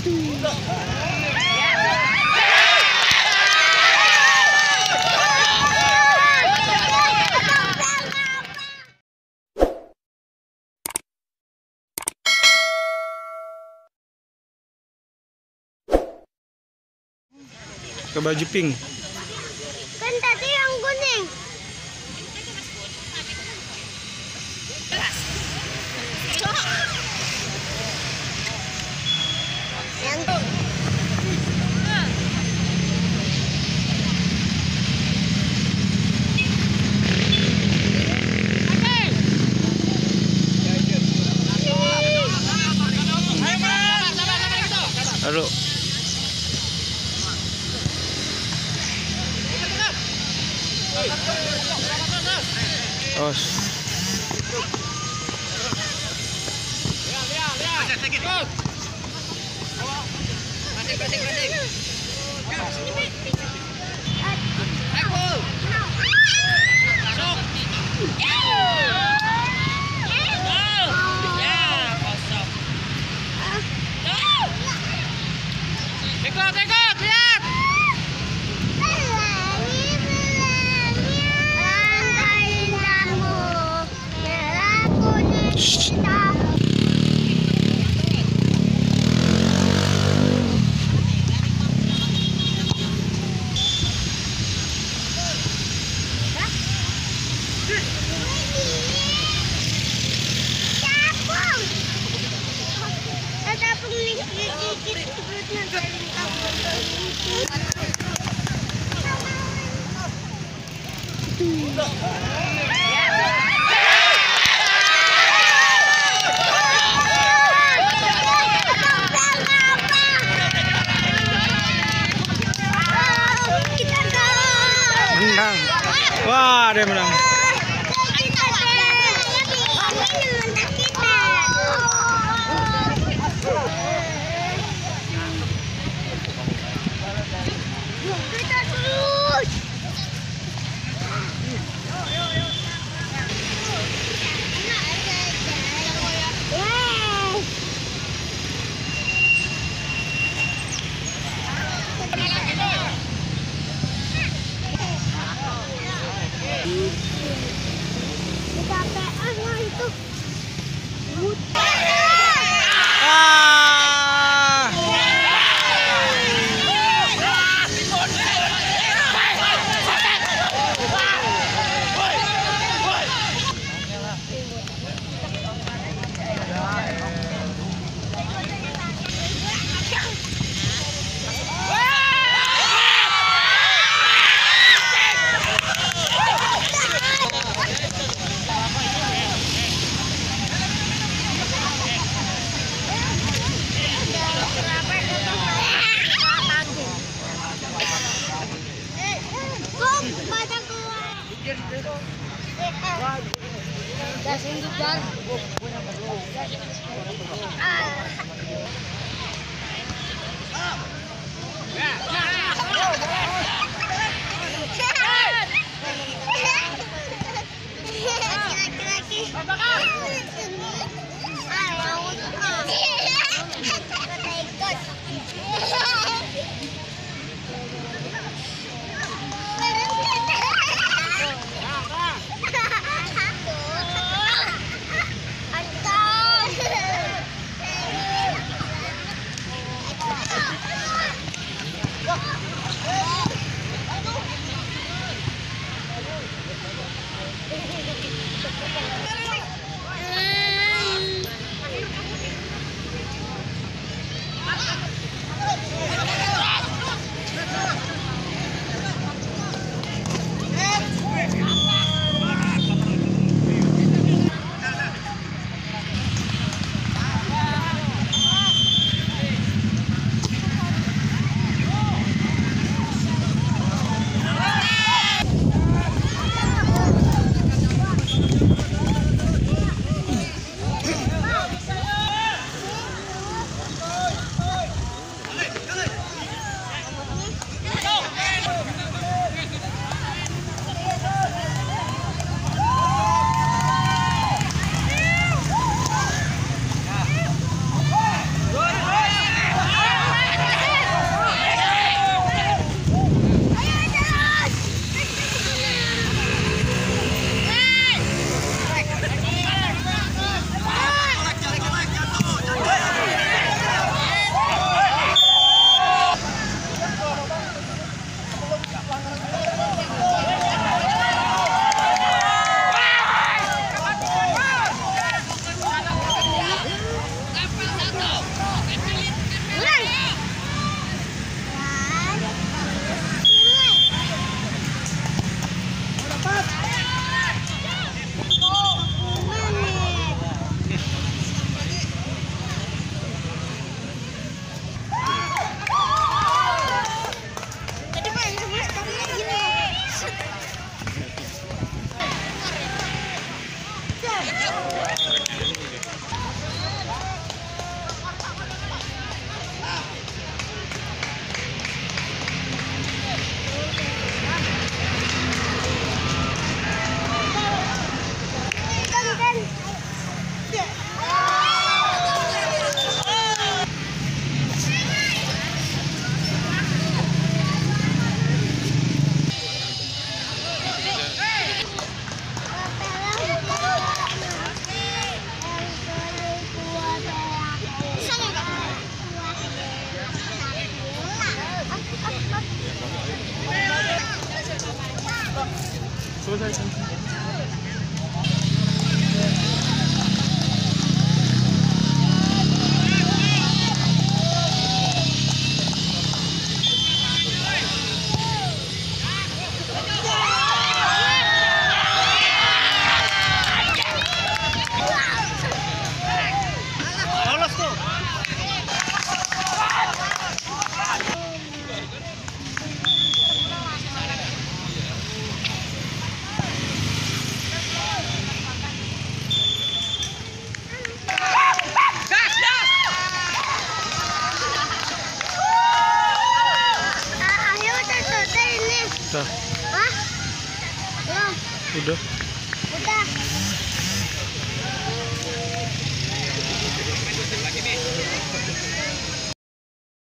ke baju pink Kan tadi yang kuning. Nyantung. Aduh. Oh. Lihat, lihat, lihat. Pressing, Yeah! Wah dia menang haciendo par. Ah. ございま。Ini. Dah, Hah? Belum. udah. Udah.